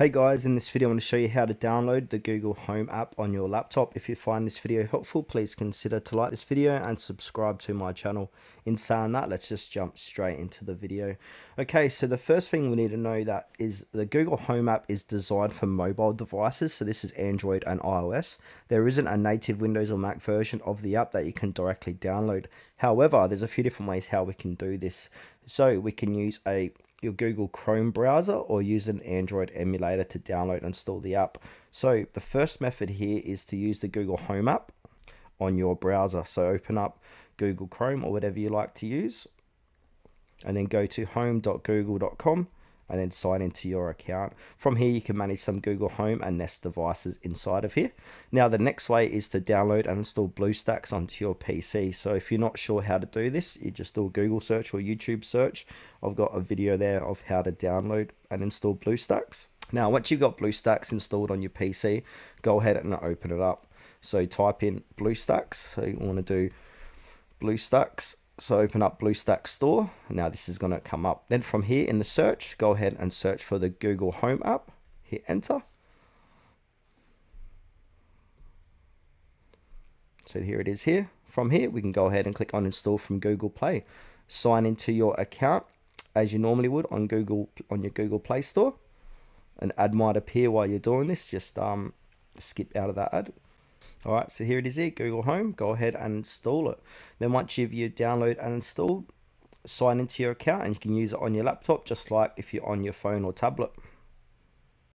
Hey guys, in this video I'm going to show you how to download the Google Home app on your laptop. If you find this video helpful, please consider to like this video and subscribe to my channel. In saying that, let's just jump straight into the video. Okay, so the first thing we need to know that is the Google Home app is designed for mobile devices, so this is Android and iOS. There isn't a native Windows or Mac version of the app that you can directly download. However, there's a few different ways how we can do this. So we can use a your Google Chrome browser or use an Android emulator to download and install the app. So the first method here is to use the Google Home app on your browser. So open up Google Chrome or whatever you like to use and then go to home.google.com and then sign into your account. From here, you can manage some Google Home and Nest devices inside of here. Now, the next way is to download and install BlueStacks onto your PC. So if you're not sure how to do this, you just do a Google search or YouTube search. I've got a video there of how to download and install BlueStacks. Now, once you've got BlueStacks installed on your PC, go ahead and open it up. So type in BlueStacks. So you want to do BlueStacks so open up BlueStacks Store. Now this is going to come up. Then from here in the search, go ahead and search for the Google Home app. Hit enter. So here it is here. From here, we can go ahead and click on install from Google Play. Sign into your account as you normally would on Google on your Google Play Store. An ad might appear while you're doing this. Just um, skip out of that ad. All right, so here it is here, Google Home. Go ahead and install it. Then once you've you download and installed, sign into your account and you can use it on your laptop just like if you're on your phone or tablet.